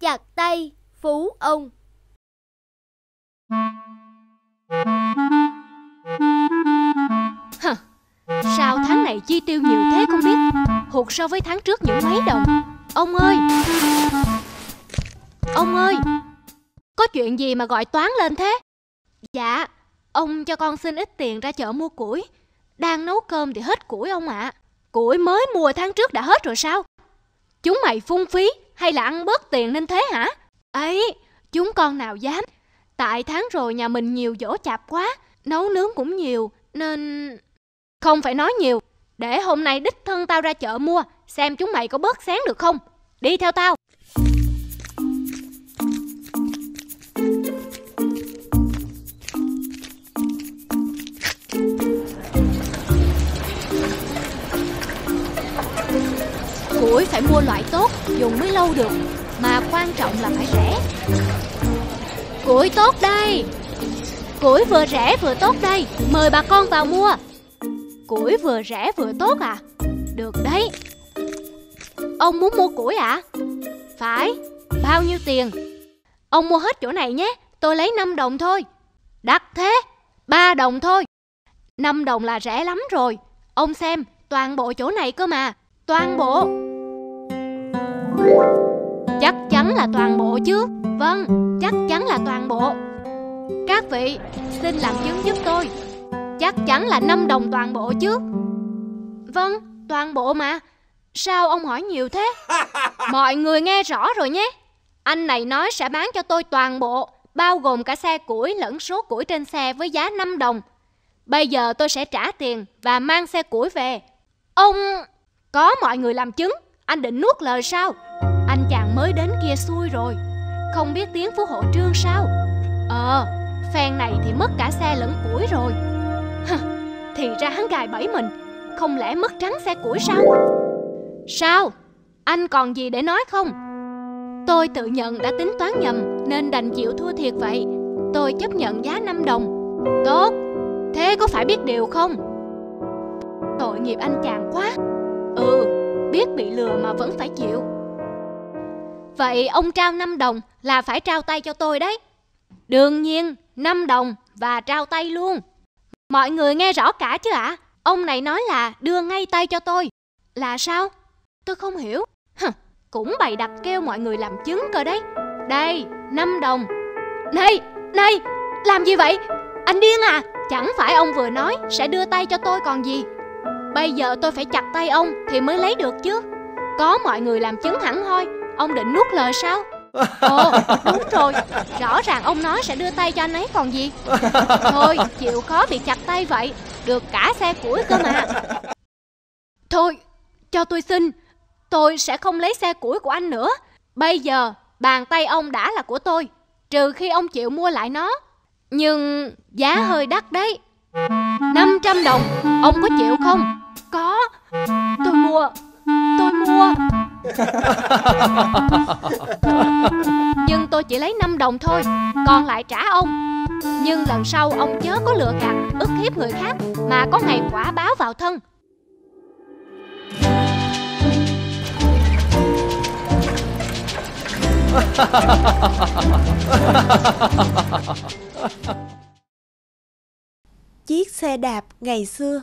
chặt tay phú ông. Hờ, sao tháng này chi tiêu nhiều thế không biết? Hụt so với tháng trước những mấy đồng? Ông ơi! Ông ơi! Có chuyện gì mà gọi toán lên thế? Dạ Ông cho con xin ít tiền ra chợ mua củi. Đang nấu cơm thì hết củi ông ạ. À. Củi mới mua tháng trước đã hết rồi sao? Chúng mày phung phí hay là ăn bớt tiền nên thế hả? Ấy, chúng con nào dám. Tại tháng rồi nhà mình nhiều dỗ chạp quá, Nấu nướng cũng nhiều, Nên... Không phải nói nhiều. Để hôm nay đích thân tao ra chợ mua, Xem chúng mày có bớt sáng được không. Đi theo tao. Củi phải mua loại tốt, Dùng mới lâu được. Mà quan trọng là phải rẻ. Củi tốt đây. Củi vừa rẻ vừa tốt đây. Mời bà con vào mua. Củi vừa rẻ vừa tốt à? Được đấy. Ông muốn mua củi à? Phải. Bao nhiêu tiền? Ông mua hết chỗ này nhé. Tôi lấy 5 đồng thôi. Đắt thế. 3 đồng thôi. 5 đồng là rẻ lắm rồi. Ông xem, toàn bộ chỗ này cơ mà. Toàn bộ. Chắc chắn là toàn bộ chứ? Vâng chắc chắn là toàn bộ. Các vị xin làm chứng giúp tôi. Chắc chắn là 5 đồng toàn bộ chứ? Vâng toàn bộ mà. Sao ông hỏi nhiều thế? Mọi người nghe rõ rồi nhé. Anh này nói sẽ bán cho tôi toàn bộ Bao gồm cả xe củi lẫn số củi trên xe với giá 5 đồng. Bây giờ tôi sẽ trả tiền và mang xe củi về. Ông... Có mọi người làm chứng anh định nuốt lời sao? Anh chàng mới đến kia xui rồi. Không biết tiếng phú hộ trương sao? Ờ Phen này thì mất cả xe lẫn củi rồi. Hừ, Thì ra hắn gài bẫy mình. Không lẽ mất trắng xe củi sao? Sao? Anh còn gì để nói không? Tôi tự nhận đã tính toán nhầm Nên đành chịu thua thiệt vậy. Tôi chấp nhận giá 5 đồng. Tốt. Thế có phải biết điều không? Tội nghiệp anh chàng quá. Ừ. Biết bị lừa mà vẫn phải chịu. Vậy ông trao 5 đồng Là phải trao tay cho tôi đấy. Đương nhiên 5 đồng và trao tay luôn. Mọi người nghe rõ cả chứ ạ? À? Ông này nói là đưa ngay tay cho tôi. Là sao? Tôi không hiểu. Hừ, Cũng bày đặt kêu mọi người làm chứng cơ đấy. Đây 5 đồng. Này Này Làm gì vậy? Anh điên à? Chẳng phải ông vừa nói sẽ đưa tay cho tôi còn gì. Bây giờ tôi phải chặt tay ông Thì mới lấy được chứ. Có mọi người làm chứng hẳn hoi Ông định nuốt lời sao? Ồ đúng rồi. Rõ ràng ông nói sẽ đưa tay cho anh ấy còn gì. Thôi chịu khó bị chặt tay vậy. Được cả xe củi cơ mà. Thôi cho tôi xin. Tôi sẽ không lấy xe củi của anh nữa. Bây giờ bàn tay ông đã là của tôi. Trừ khi ông chịu mua lại nó. Nhưng giá hơi đắt đấy 500 đồng. Ông có chịu không? Có. Tôi mua. Tôi mua. Nhưng tôi chỉ lấy 5 đồng thôi. Còn lại trả ông. Nhưng lần sau ông chớ có lừa gạt ức hiếp người khác Mà có ngày quả báo vào thân Chiếc xe đạp ngày xưa.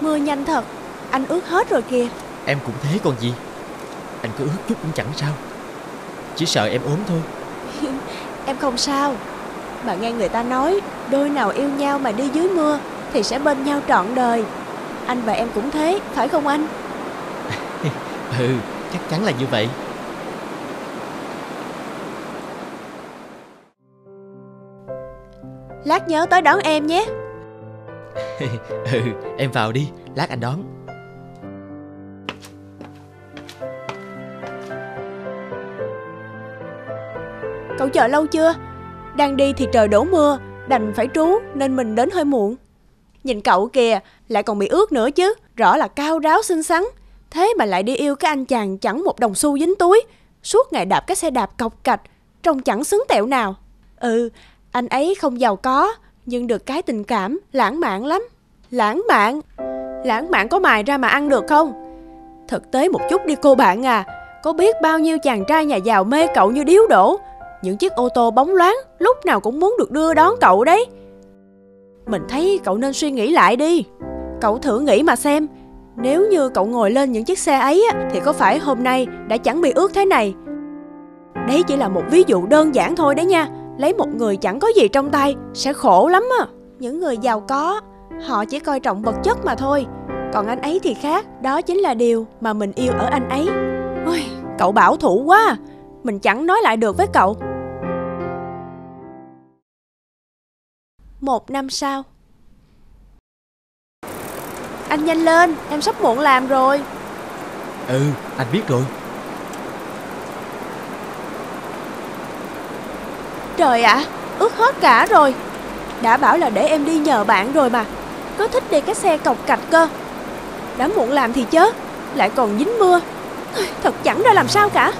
Mưa nhanh thật Anh ướt hết rồi kìa. Em cũng thế còn gì? Anh cứ ướt chút cũng chẳng sao. Chỉ sợ em ốm thôi. Em không sao. Mà nghe người ta nói Đôi nào yêu nhau mà đi dưới mưa Thì sẽ bên nhau trọn đời. Anh và em cũng thế Phải không anh? Ừ chắc chắn là như vậy Lát nhớ tới đón em nhé. Ừ em vào đi Lát anh đón. Cậu chờ lâu chưa? Đang đi thì trời đổ mưa Đành phải trú nên mình đến hơi muộn. Nhìn cậu kìa Lại còn bị ướt nữa chứ Rõ là cao ráo xinh xắn. Thế mà lại đi yêu cái anh chàng chẳng một đồng xu dính túi Suốt ngày đạp cái xe đạp cọc cạch Trông chẳng xứng tẹo nào. Ừ anh ấy không giàu có, Nhưng được cái tình cảm lãng mạn lắm. Lãng mạn? Lãng mạn có mài ra mà ăn được không? Thực tế một chút đi cô bạn à Có biết bao nhiêu chàng trai nhà giàu mê cậu như điếu đổ? Những chiếc ô tô bóng loáng Lúc nào cũng muốn được đưa đón cậu đấy. Mình thấy cậu nên suy nghĩ lại đi. Cậu thử nghĩ mà xem. Nếu như cậu ngồi lên những chiếc xe ấy Thì có phải hôm nay đã chẳng bị ướt thế này? Đấy chỉ là một ví dụ đơn giản thôi đấy nha. Lấy một người chẳng có gì trong tay Sẽ khổ lắm à Những người giàu có Họ chỉ coi trọng vật chất mà thôi. Còn anh ấy thì khác Đó chính là điều mà mình yêu ở anh ấy. Ôi, Cậu bảo thủ quá à. Mình chẳng nói lại được với cậu. Một năm sau. Anh nhanh lên Em sắp muộn làm rồi. Ừ anh biết rồi. Trời ạ. Ướt hết cả rồi. Đã bảo là để em đi nhờ bạn rồi mà. Có thích đi cái xe cọc cạch cơ? Đã muộn làm thì chớ Lại còn dính mưa. Thật chẳng ra làm sao cả.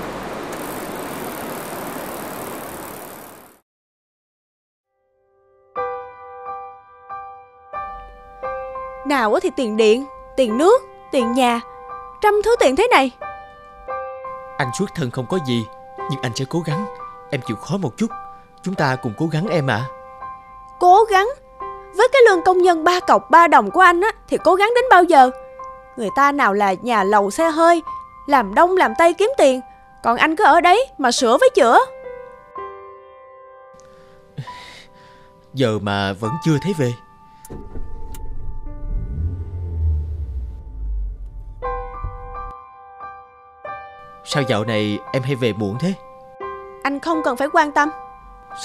Nào thì tiền điện, tiền nước, tiền nhà. Trăm thứ tiền thế này. Anh suốt thân không có gì Nhưng anh sẽ cố gắng. Em chịu khó một chút. Chúng ta cùng cố gắng em ạ. Cố gắng? Với cái lương công nhân ba cọc ba đồng của anh á Thì cố gắng đến bao giờ? Người ta nào là nhà lầu xe hơi Làm đông làm tây kiếm tiền Còn anh cứ ở đấy mà sửa với chữa. Giờ mà vẫn chưa thấy về. Sao dạo này em hay về muộn thế? Anh không cần phải quan tâm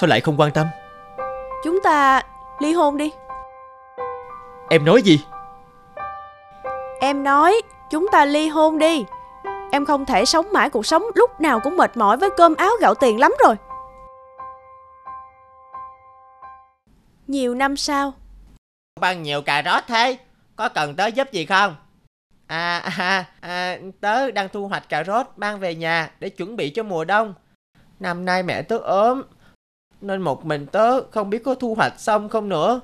Sao lại không quan tâm? Chúng ta ly hôn đi. Em nói gì? Em nói chúng ta ly hôn đi. Em không thể sống mãi cuộc sống lúc nào cũng mệt mỏi với cơm áo gạo tiền lắm rồi. Nhiều năm sau. Băng nhiều cà rốt thế. Có cần tớ giúp gì không? À, à, à tớ đang thu hoạch cà rốt mang về nhà để chuẩn bị cho mùa đông. Năm nay mẹ tớ ốm nên một mình tớ không biết có thu hoạch xong không nữa.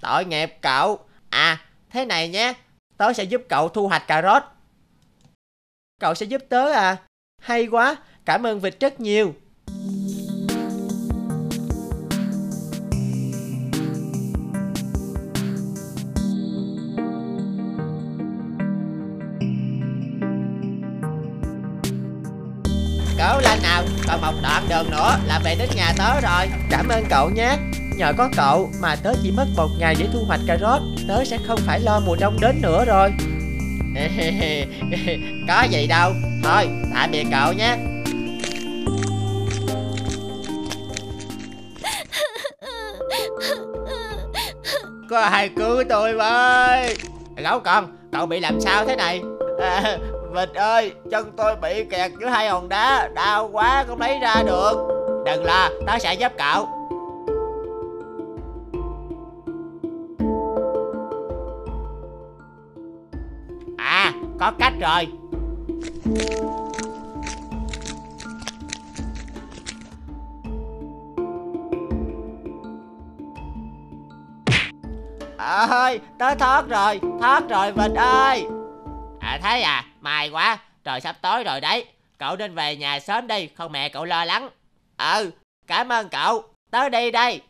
Tội nghiệp cậu. À thế này nhé. Tớ sẽ giúp cậu thu hoạch cà rốt. Cậu sẽ giúp tớ à? Hay quá. Cảm ơn vịt rất nhiều. Còn một đoạn đường nữa là về đến nhà tớ rồi. Cảm ơn cậu nhé. Nhờ có cậu mà tớ chỉ mất một ngày để thu hoạch cà rốt Tớ sẽ không phải lo mùa đông đến nữa rồi. Có gì đâu. Thôi tạm biệt cậu nhé. Có ai cứu tôi với? Lão con Cậu bị làm sao thế này? à, Vịt ơi, Chân tôi bị kẹt giữa hai hòn đá, Đau quá không lấy ra được. Đừng lo, Tớ sẽ giúp cậu. À có cách rồi. Ơi tớ thoát rồi thoát rồi, vịt ơi. À thấy à? May quá. Trời sắp tối rồi đấy. Cậu nên về nhà sớm đi không mẹ cậu lo lắng. Ừ cảm ơn cậu. Tớ đi đây.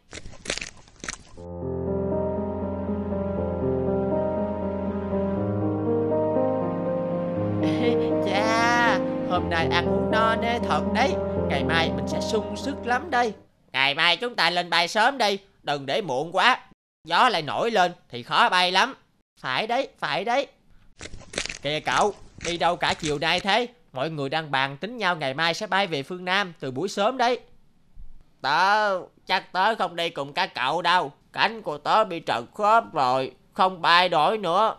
Cha hôm nay ăn uống no nê thật đấy. Ngày mai mình sẽ sung sức lắm đây. Ngày mai chúng ta lên bay sớm đi. Đừng để muộn quá. Gió lại nổi lên thì khó bay lắm. Phải đấy, phải đấy. Kìa cậu, đi đâu cả chiều nay thế? Mọi người đang bàn tính nhau ngày mai sẽ bay về phương Nam từ buổi sớm đấy. Tớ, chắc tớ không đi cùng các cậu đâu. Cánh của tớ bị trật khớp rồi Không bay nổi nữa.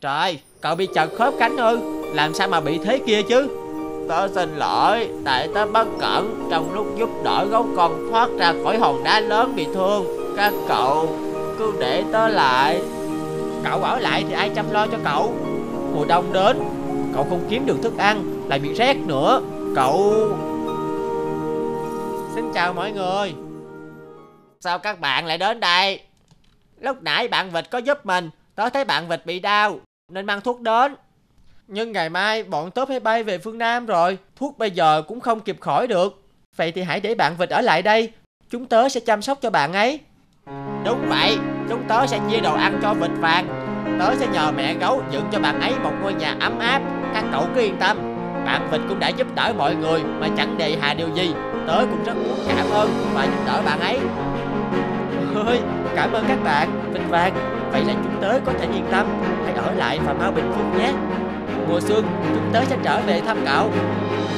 Trời, cậu bị trật khớp cánh ư Làm sao mà bị thế kia chứ? Tớ xin lỗi Tại tớ bất cẩn Trong lúc giúp đỡ gấu con thoát ra khỏi hòn đá lớn bị thương. Các cậu cứ để tớ lại. Cậu ở lại thì ai chăm lo cho cậu? Mùa đông đến Cậu không kiếm được thức ăn Lại bị rét nữa Cậu Xin chào mọi người Sao các bạn lại đến đây Lúc nãy bạn vịt có giúp mình Tớ thấy bạn vịt bị đau, nên mang thuốc đến. Nhưng ngày mai bọn tớ phải bay về phương Nam rồi, thuốc bây giờ cũng không kịp khỏi được. Vậy thì hãy để bạn vịt ở lại đây, chúng tớ sẽ chăm sóc cho bạn ấy. Đúng vậy, chúng tớ sẽ chia đồ ăn cho vịt vàng. Tớ sẽ nhờ mẹ gấu dựng cho bạn ấy một ngôi nhà ấm áp, các cậu cứ yên tâm. Bạn vịt cũng đã giúp đỡ mọi người mà chẳng đề hà điều gì. Tớ cũng rất muốn cảm ơn và giúp đỡ bạn ấy. Ôi, cảm ơn các bạn, vịt vàng. Vậy là chúng tớ có thể yên tâm, hãy ở lại và mau bình phục nhé. Mùa xuân, chúng tớ sẽ trở về thăm cậu.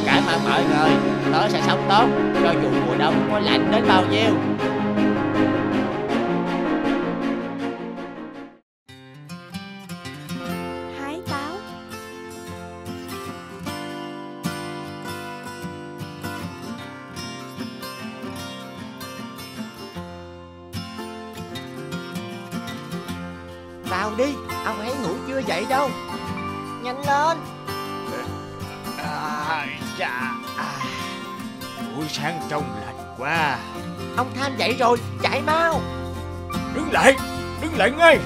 Cảm ơn mọi người, tớ sẽ sống tốt, cho dù mùa đông có lạnh đến bao nhiêu. Ông Tham dậy rồi, chạy mau. Đứng lại, đứng lại ngay.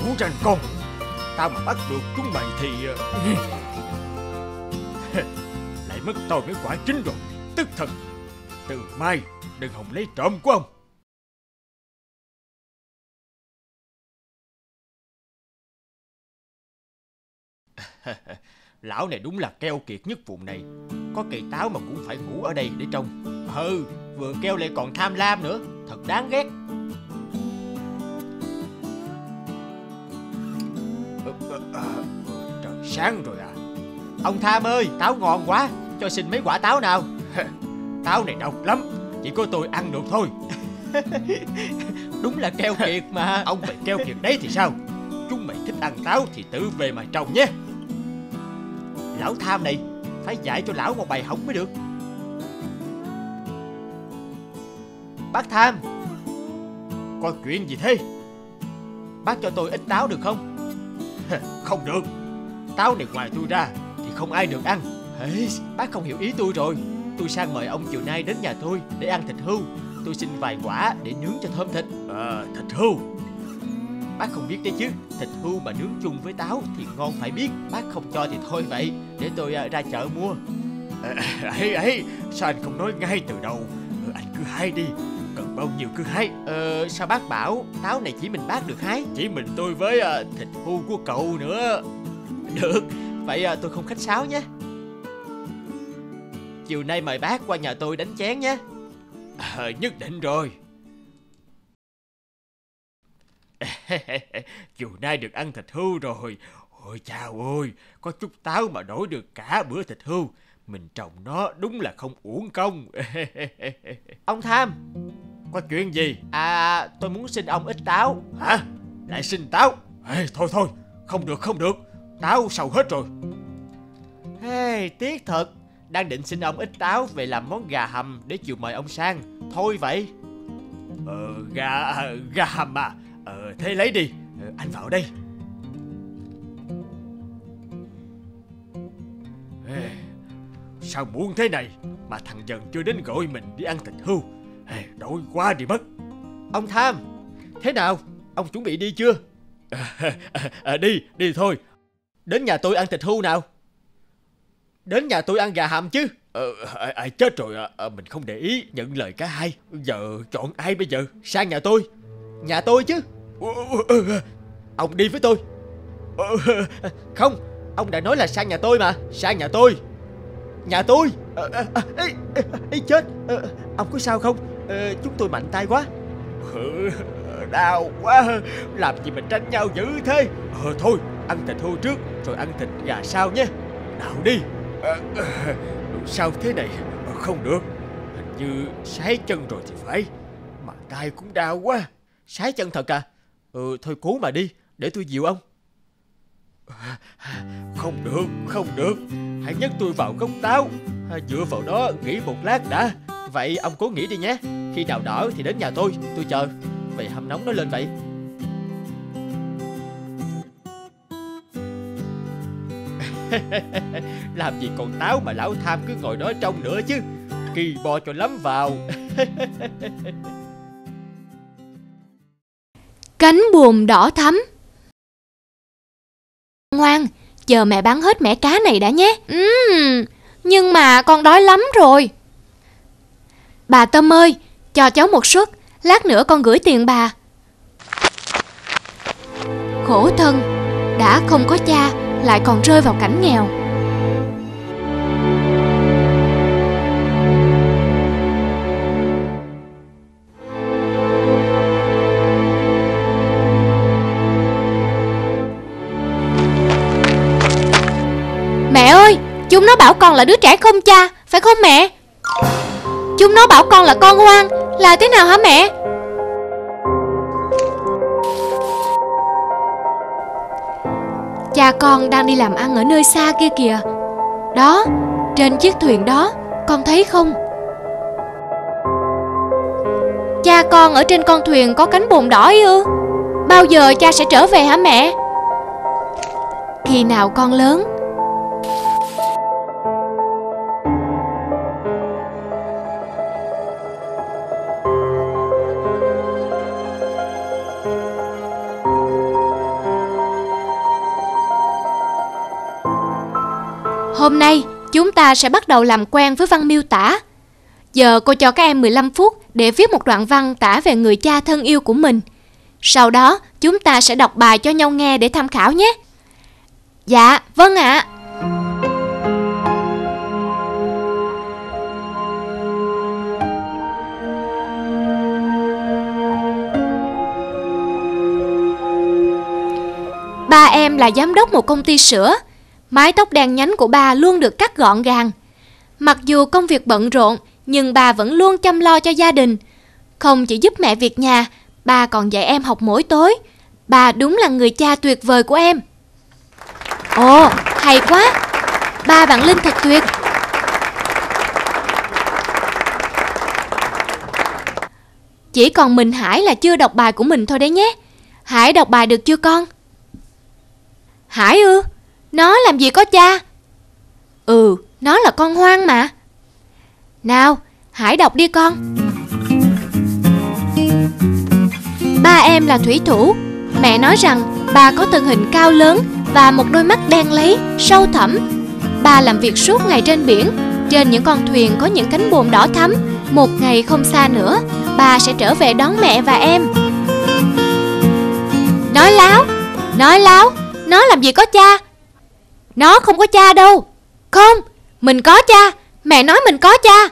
Vũ tranh con, tao mà bắt được chúng mày thì... ờ, lại mất tôi mấy quả chính rồi, tức thật. Từ mai, đừng hòng lấy trộm của ông. Lão này đúng là keo kiệt nhất vùng này Có cây táo mà cũng phải ngủ ở đây để trông. Ừ, vừa keo lại còn tham lam nữa. Thật đáng ghét. Trời sáng rồi à. Ông Tham ơi, táo ngon quá, cho xin mấy quả táo nào. Táo này độc lắm. Chỉ có tôi ăn được thôi. Đúng là keo kiệt mà. Ông mày keo kiệt đấy thì sao? Chúng mày thích ăn táo thì tự về mà trồng nhé. Lão Tham này, phải dạy cho lão một bài học mới được. Bác Tham, Có chuyện gì thế bác cho tôi ít táo được không? Không được Táo này ngoài tôi ra Thì không ai được ăn Ê, bác không hiểu ý tôi rồi. Tôi sang mời ông chiều nay đến nhà tôi để ăn thịt hươu. Tôi xin vài quả để nướng cho thơm thịt. Ờ, thịt hươu Bác không biết đấy chứ, thịt hươu mà nướng chung với táo thì ngon phải biết. Bác không cho thì thôi vậy, để tôi à, ra chợ mua. ấy ấy sao anh không nói ngay từ đầu ừ, anh cứ hái đi cần bao nhiêu cứ hái Ờ, sao bác bảo táo này chỉ mình bác được hái? chỉ mình tôi với à, thịt hươu của cậu nữa Được, vậy à, tôi không khách sáo nhé. Chiều nay mời bác qua nhà tôi đánh chén nhé. Ờ, nhất định rồi chiều nay được ăn thịt hươu rồi. Ôi chào ơi có chút táo mà đổi được cả bữa thịt hươu mình trồng nó đúng là không uổng công. Ông Tham, có chuyện gì? À tôi muốn xin ông ít táo. hả? Lại xin táo? Ê, thôi thôi. Không được không được. Táo sầu hết rồi. Hey, tiếc thật. Đang định xin ông ít táo về làm món gà hầm để chiều mời ông sang. Thôi vậy. Ờ, gà, gà hầm à Ờ, thế lấy đi ờ, Anh vào đây Ê, Sao muộn thế này Mà thằng dần chưa đến gọi mình đi ăn thịt hươu Ê, Đói quá đi mất Ông Tham, thế nào? Ông chuẩn bị đi chưa? à, Đi, đi thôi Đến nhà tôi ăn thịt hươu nào? Đến nhà tôi ăn gà hầm chứ? ờ, à, à, Chết rồi à, à, Mình không để ý nhận lời cả hai Giờ chọn ai bây giờ Sang nhà tôi. Nhà tôi chứ. Ông đi với tôi. Không, ông đã nói là sang nhà tôi mà. Sang nhà tôi. Nhà tôi. Ờ, ờ, ờ, ê, ê, chết. Ông có sao không? Chúng tôi mạnh tay quá. Đau quá Làm gì mình tranh nhau dữ thế Ờ thôi ăn thịt hươu trước Rồi ăn thịt gà sau nhé Nào đi Sao thế này Không được Hình như sái chân rồi thì phải Mà tay cũng đau quá Sái chân thật à? Ừ, thôi cố mà đi. Để tôi dịu ông. Không được Không được Hãy nhấc tôi vào gốc táo Dựa vào đó nghỉ một lát đã Vậy ông cố nghỉ đi nhé. Khi nào đỡ thì đến nhà tôi. Tôi chờ. Vậy hâm nóng nó lên vậy. Làm gì còn táo mà lão tham cứ ngồi đó trông nữa chứ Kỳ bò cho lắm vào Cánh buồm đỏ thắm. Ngoan, chờ mẹ bán hết mẻ cá này đã nhé. Ừm, Nhưng mà con đói lắm rồi. Bà Tâm ơi, cho cháu một suất Lát nữa con gửi tiền bà. Khổ thân Đã không có cha Lại còn rơi vào cảnh nghèo. Chúng nó bảo con là đứa trẻ không cha, phải không mẹ? Chúng nó bảo con là con ngoan, là thế nào hả mẹ? Cha con đang đi làm ăn ở nơi xa kia kìa. Đó, trên chiếc thuyền đó, con thấy không? Cha con ở trên con thuyền có cánh buồm đỏ ư? Bao giờ cha sẽ trở về hả mẹ? Khi nào con lớn Hôm nay chúng ta sẽ bắt đầu làm quen với văn miêu tả. Giờ cô cho các em 15 phút để viết một đoạn văn tả về người cha thân yêu của mình. Sau đó chúng ta sẽ đọc bài cho nhau nghe để tham khảo nhé. Dạ, vâng ạ. Ba em là giám đốc một công ty sữa. Mái tóc đen nhánh của bà luôn được cắt gọn gàng. Mặc dù công việc bận rộn, nhưng bà vẫn luôn chăm lo cho gia đình. Không chỉ giúp mẹ việc nhà, bà còn dạy em học mỗi tối. Bà đúng là người cha tuyệt vời của em. Ồ, hay quá! Ba bạn Linh thật tuyệt! Chỉ còn mình Hải là chưa đọc bài của mình thôi đấy nhé. Hải đọc bài được chưa con? Hải ư? Nó làm gì có cha? Ừ, nó là con hoang mà. Nào, hãy đọc đi con. Ba em là thủy thủ. Mẹ nói rằng ba có thân hình cao lớn và một đôi mắt đen lấy, sâu thẳm. Ba làm việc suốt ngày trên biển. Trên những con thuyền có những cánh buồm đỏ thắm. Một ngày không xa nữa, ba sẽ trở về đón mẹ và em. Nói láo, nói láo, nó làm gì có cha? Nó không có cha đâu. Không, mình có cha. Mẹ nói mình có cha.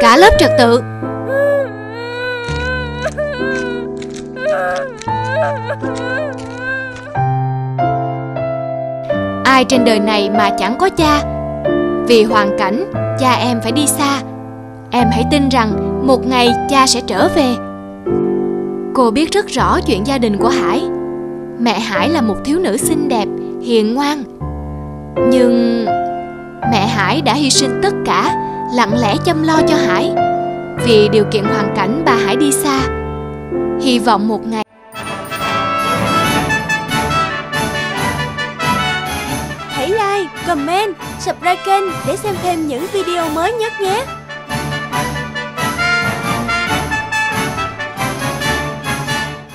Cả lớp trật tự. Ai trên đời này mà chẳng có cha Vì hoàn cảnh cha em phải đi xa Em hãy tin rằng một ngày cha sẽ trở về Cô biết rất rõ chuyện gia đình của Hải. Mẹ Hải là một thiếu nữ xinh đẹp, hiền ngoan. Nhưng mẹ Hải đã hy sinh tất cả Lặng lẽ chăm lo cho Hải. Vì điều kiện hoàn cảnh bà Hải đi xa Hy vọng một ngày Hãy like, comment, subscribe kênh để xem thêm những video mới nhất nhé!